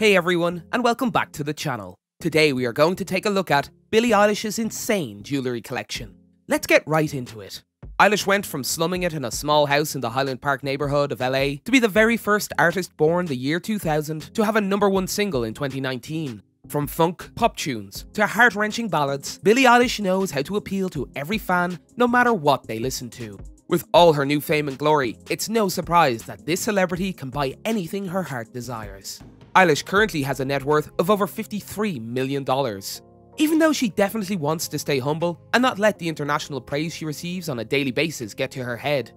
Hey everyone, and welcome back to the channel. Today we are going to take a look at Billie Eilish's insane jewellery collection. Let's get right into it. Eilish went from slumming it in a small house in the Highland Park neighbourhood of LA to be the very first artist born the year 2000 to have a number one single in 2019. From funk, pop tunes, to heart-wrenching ballads, Billie Eilish knows how to appeal to every fan no matter what they listen to. With all her new fame and glory, it's no surprise that this celebrity can buy anything her heart desires. Eilish currently has a net worth of over $53 million. Even though she definitely wants to stay humble and not let the international praise she receives on a daily basis get to her head,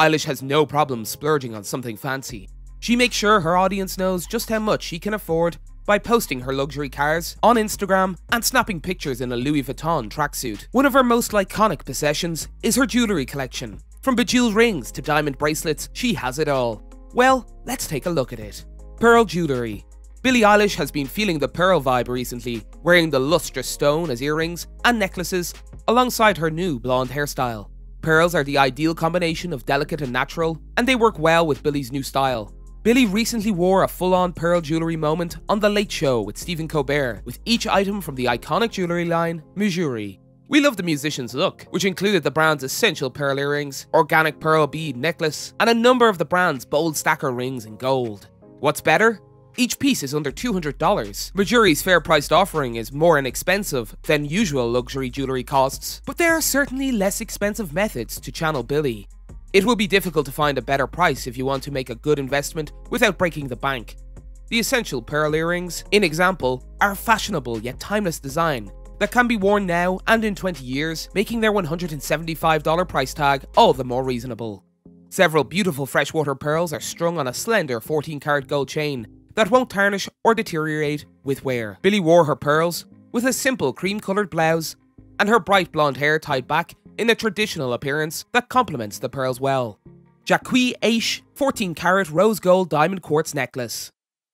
Eilish has no problem splurging on something fancy. She makes sure her audience knows just how much she can afford by posting her luxury cars on Instagram and snapping pictures in a Louis Vuitton tracksuit. One of her most iconic possessions is her jewellery collection. From bejeweled rings to diamond bracelets, she has it all. Well, let's take a look at it. Pearl Jewellery Billie Eilish has been feeling the pearl vibe recently, wearing the lustrous stone as earrings and necklaces alongside her new blonde hairstyle. Pearls are the ideal combination of delicate and natural, and they work well with Billie's new style. Billie recently wore a full-on pearl jewellery moment on The Late Show with Stephen Colbert, with each item from the iconic jewellery line, Mejuri. We love the musician's look, which included the brand's essential pearl earrings, organic pearl bead necklace, and a number of the brand's bold stacker rings in gold. What's better? Each piece is under $200. Mejuri's fair priced offering is more inexpensive than usual luxury jewellery costs, but there are certainly less expensive methods to channel Billie. It will be difficult to find a better price if you want to make a good investment without breaking the bank. The essential pearl earrings, in example, are a fashionable yet timeless design that can be worn now and in 20 years, making their $175 price tag all the more reasonable. Several beautiful freshwater pearls are strung on a slender 14 karat gold chain that won't tarnish or deteriorate with wear. Billie wore her pearls with a simple cream coloured blouse and her bright blonde hair tied back in a traditional appearance that complements the pearls well. Jacquie Aiche 14 karat rose gold diamond quartz necklace.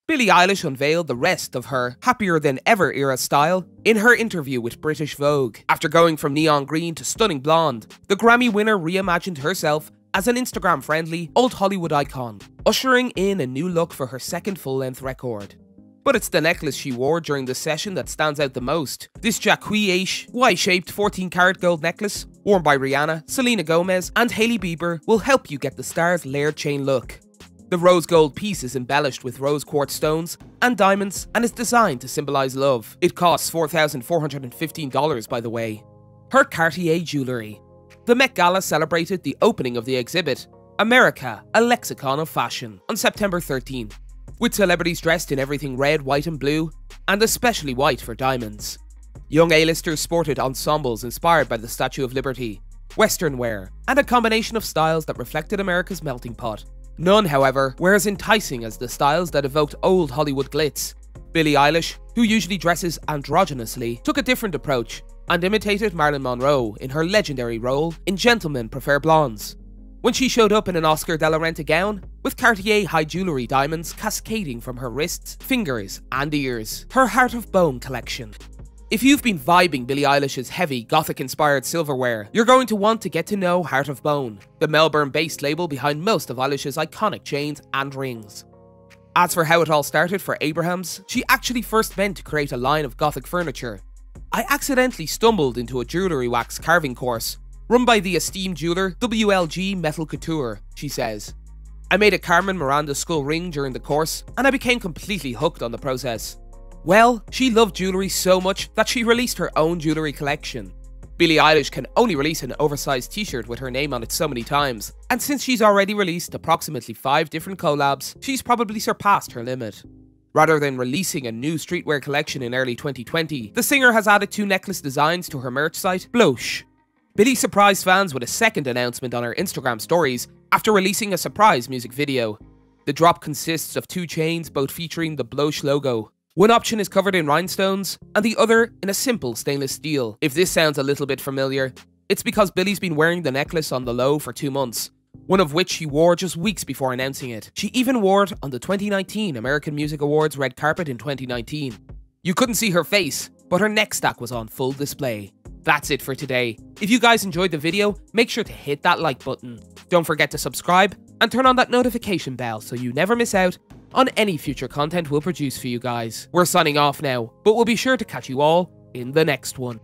Billie Eilish unveiled the rest of her happier than ever era style in her interview with British Vogue. After going from neon green to stunning blonde, the Grammy winner reimagined herself as an Instagram friendly, old Hollywood icon, ushering in a new look for her second full length record. But it's the necklace she wore during the session that stands out the most. This Jacquie Y-shaped 14 karat gold necklace, worn by Rihanna, Selena Gomez, and Hailey Bieber, will help you get the star's layered chain look. The rose gold piece is embellished with rose quartz stones and diamonds and is designed to symbolise love. It costs $4,415 by the way. Her Cartier jewellery. The Met Gala celebrated the opening of the exhibit, America, a Lexicon of Fashion, on September 13, with celebrities dressed in everything red, white and blue, and especially white for diamonds. Young A-listers sported ensembles inspired by the Statue of Liberty, Western wear, and a combination of styles that reflected America's melting pot. None, however, were as enticing as the styles that evoked old Hollywood glitz. Billie Eilish, who usually dresses androgynously, took a different approach and imitated Marilyn Monroe in her legendary role in Gentlemen Prefer Blondes. When she showed up in an Oscar de la Renta gown, with Cartier high jewellery diamonds cascading from her wrists, fingers, and ears. Her Heart of Bone collection. If you've been vibing Billie Eilish's heavy, gothic-inspired silverware, you're going to want to get to know Heart of Bone, the Melbourne-based label behind most of Eilish's iconic chains and rings. As for how it all started for Abrahams, she actually first meant to create a line of gothic furniture I accidentally stumbled into a jewellery wax carving course, run by the esteemed jeweller WLG Metal Couture, she says. I made a Carmen Miranda skull ring during the course, and I became completely hooked on the process. Well, she loved jewellery so much that she released her own jewellery collection. Billie Eilish can only release an oversized t-shirt with her name on it so many times, and since she's already released approximately 5 different collabs, she's probably surpassed her limit. Rather than releasing a new streetwear collection in early 2020, the singer has added two necklace designs to her merch site, Blohsh. Billie surprised fans with a second announcement on her Instagram stories after releasing a surprise music video. The drop consists of two chains, both featuring the Blohsh logo. One option is covered in rhinestones, and the other in a simple stainless steel. If this sounds a little bit familiar, it's because Billie's been wearing the necklace on the low for two months, one of which she wore just weeks before announcing it. She even wore it on the 2019 American Music Awards red carpet in 2019. You couldn't see her face, but her neck stack was on full display. That's it for today. If you guys enjoyed the video, make sure to hit that like button. Don't forget to subscribe and turn on that notification bell so you never miss out on any future content we'll produce for you guys. We're signing off now, but we'll be sure to catch you all in the next one.